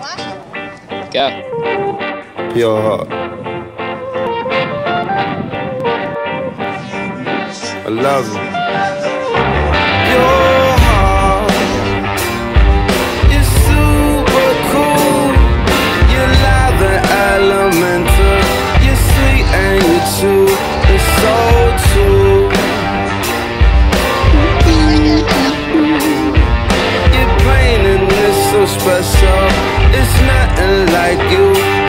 Go. Pure heart. I love you. Pure heart. You're super cool. You're live and elemental. You're sweet and you're true. It's so true. You're and it's so special. It's you.